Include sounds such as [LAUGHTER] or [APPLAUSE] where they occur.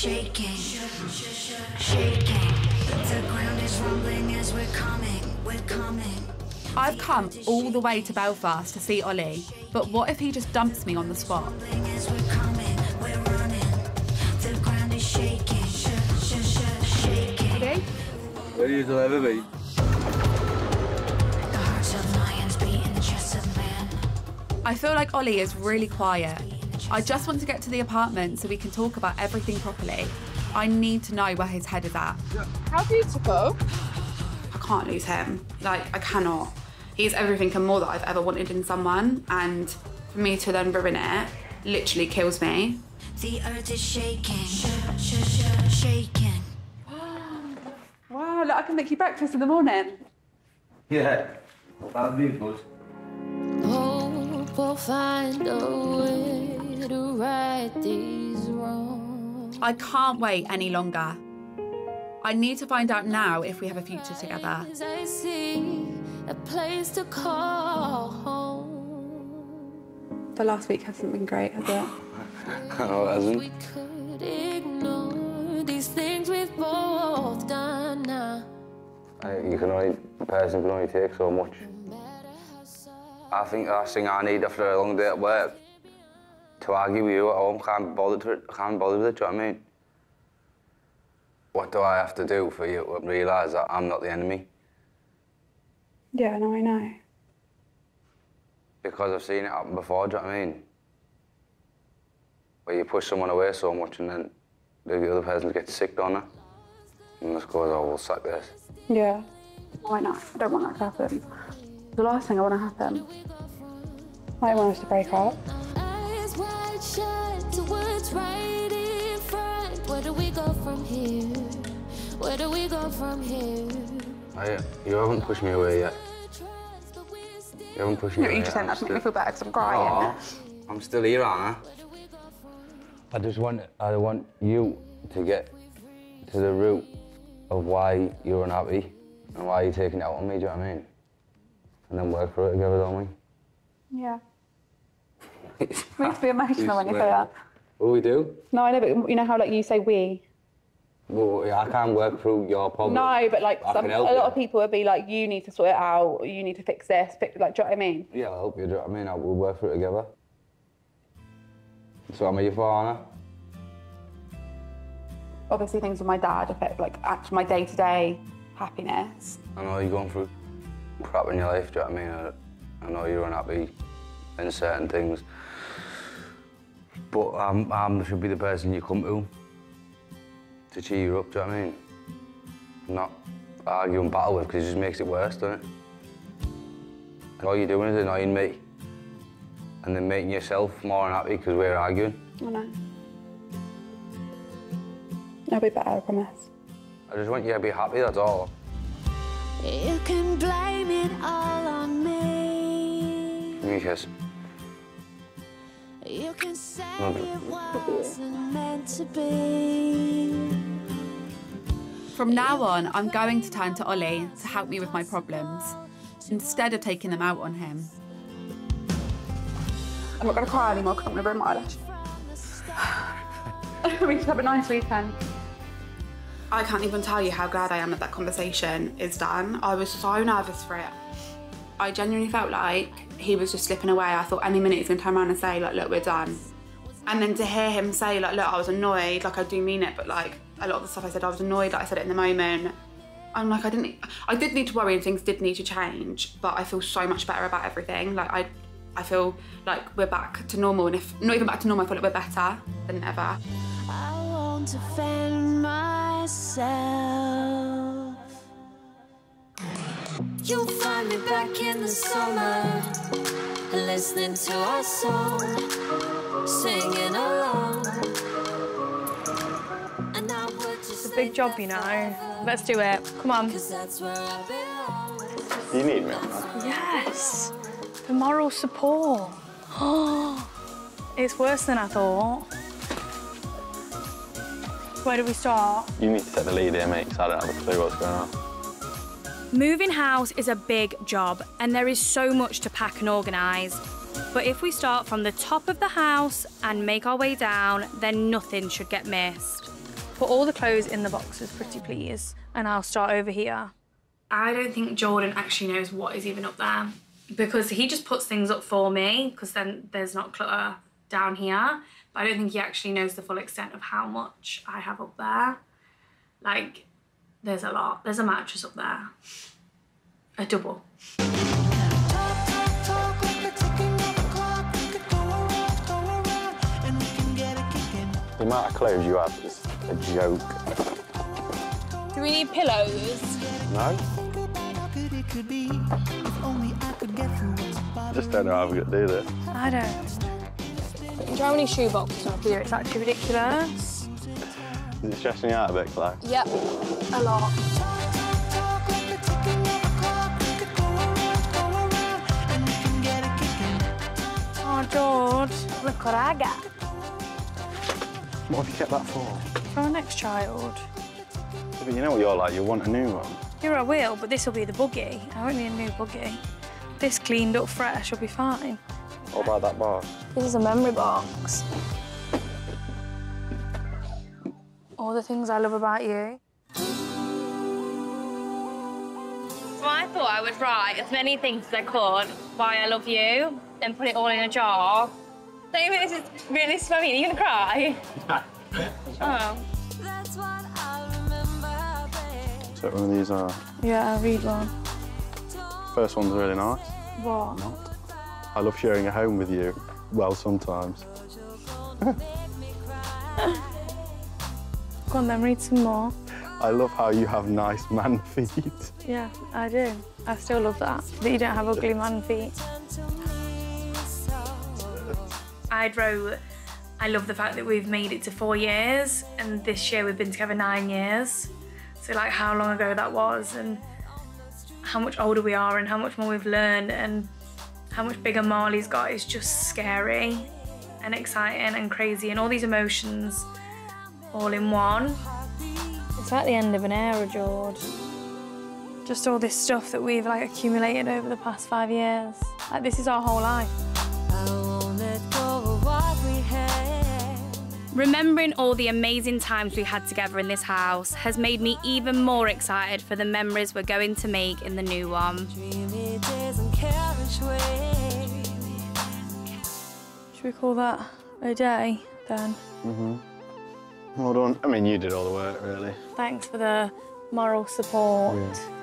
shaking, shaking. The ground is rumbling as we're coming, we're coming. I've come all the way to Belfast to see Olly, but what if he just dumps me on the spot? Rumbling as we're coming, we're running. The ground is shaking, shaking. Olly? Where do you deliver me? The hearts of lions beat in the chest of man. I feel like Olly is really quiet. I just want to get to the apartment so we can talk about everything properly. I need to know where his head is at. How beautiful. I can't lose him. Like, I cannot. He's everything and more that I've ever wanted in someone, and for me to then ruin it literally kills me. The earth is shaking, sh sh sh shaking. [GASPS] Wow, look, I can make you breakfast in the morning. Yeah. That'd be good. Hope we'll find a way to right these wrongs. I can't wait any longer. I need to find out now if we have a future together. As I see a place to call home. The last week hasn't been great, has it? [LAUGHS] Oh, no, it hasn't. We could ignore these things we've both done now. I- You can only, a person can only take so much. I think the last thing I need after a long day at work to argue with you at home, can't be bothered, to, can't be bothered with it, do you know what I mean? What do I have to do for you to realise that I'm not the enemy? Yeah, no, I know. Because I've seen it happen before, do you know what I mean? Where you push someone away so much and then the other person gets sick, on it. And just goes, oh, we'll sack this. Yeah. Why not? I don't want that to happen. The last thing I want to happen. I want us to break up. Do we go from here? Oh, I, you haven't pushed me away yet. Trust that we're still You haven't pushed me No, away you just yet. saying that to make me feel better because I'm crying. Aw, I'm still here, aren't I? I just want, I want you to get to the root of why you're unhappy and why you're taking it out on me, do you know what I mean? And then work through it together, don't we? Yeah. We have to be emotional when you say swear. that. Well, we do. No, I know, but you know how like you say we. Well, I can't work through your problem. No, but like some, a lot you. of people would be like, you need to sort it out, or you need to fix this, fix, like, do you know what I mean? Yeah, I'll help you, do you know what I mean? I- We'll work through it together. So I'm here for, Anna. Obviously, things with my dad affect like actually my day-to-day happiness. I know you're going through crap in your life, do you know what I mean? I, I know you're unhappy in certain things. But I'm, I'm should be the person you come to to cheer you up, do you know what I mean? Not argue and battle with because it just makes it worse, doesn't it? And all you're doing is annoying me and then making yourself more unhappy because we're arguing. I know. I'll be better, I promise. I just want you to be happy, that's all. You can blame it all on me. Give me a kiss. You can say it. it wasn't meant to be. From now on, I'm going to turn to Olly to help me with my problems instead of taking them out on him. I'm not going to cry anymore because I'm going to ruin my eyelash. [SIGHS] we just have a nice weekend. I can't even tell you how glad I am that that conversation is done. I was so nervous for it. I genuinely felt like he was just slipping away. I thought any minute he's to turn around and say, like, look, we're done. And then to hear him say, like, look, I was annoyed, like, I do mean it, but, like, a lot of the stuff I said, I was annoyed that I said it in the moment. I'm like, I didn't, I did need to worry and things did need to change, but I feel so much better about everything. Like, I, I feel like we're back to normal, and if not even back to normal, I feel like we're better than ever. I want to defend myself. You'll find me back in the summer, listening to our song, singing along. And I would just It's a big job, you know. Let's do it. Come on. Cause that's where I. You need me on. Yes. The moral support. [GASPS] it's worse than I thought. Where do we start? You need to take the lead here, mate, 'cause I don't have a clue what's going on. Moving house is a big job and there is so much to pack and organise. But if we start from the top of the house and make our way down, then nothing should get missed. Put all the clothes in the boxes, pretty please. And I'll start over here. I don't think Jordan actually knows what is even up there because he just puts things up for me because then there's not clutter down here. But I don't think he actually knows the full extent of how much I have up there. Like, there's a lot. There's a mattress up there. A double. The amount of clothes you have is a joke. Do we need pillows? No? I just don't know how we're going to do this. I don't. Do you know how many shoe boxes up here? It's actually ridiculous. Is it stressing you out a bit, Claire? Yep, a lot. Oh, George, look what I got. What have you kept that for? For our next child. Yeah, But you know what you're like, you want a new one. Here I will, but this will be the buggy. I won't need a new buggy. This cleaned up fresh will be fine. What about that box? This is a memory box. All the things I love about you. So I thought I would write as many things as I could why I love you and put it all in a jar. Don't you think this is really sweet? Are you gonna cry? [LAUGHS] oh. That's what I remember, babe. So one of these are. Yeah, I'll read one. First one's really nice. What? I love sharing a home with you. Well, sometimes. [LAUGHS] [LAUGHS] Go on then, read some more. I love how you have nice man [LAUGHS] feet. Yeah, I do. I still love that. That you don't have ugly man feet. I'd wrote, I love the fact that we've made it to four years, and this year we've been together nine years. So, like, how long ago that was, and how much older we are, and how much more we've learned, and how much bigger Marley's got is just scary and exciting and crazy, and all these emotions all in one. It's like the end of an era, George. Just all this stuff that we've like accumulated over the past five years. Like this is our whole life. I won't let go of what we had. Remembering all the amazing times we had together in this house has made me even more excited for the memories we're going to make in the new one. Dreamy days and carriageway. Should we call that a day then? Mm-hmm. Well done. I mean, you did all the work, really. Thanks for the moral support. Yeah.